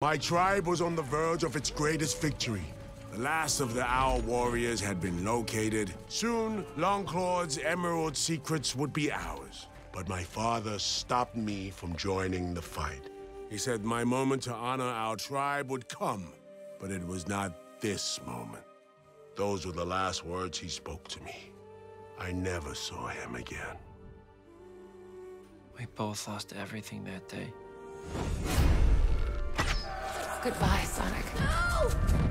My tribe was on the verge of its greatest victory. The last of the Owl warriors had been located. Soon, Longclaw's emerald secrets would be ours. But my father stopped me from joining the fight. He said my moment to honor our tribe would come, but it was not this moment. Those were the last words he spoke to me. I never saw him again. We both lost everything that day. Goodbye, Sonic. No!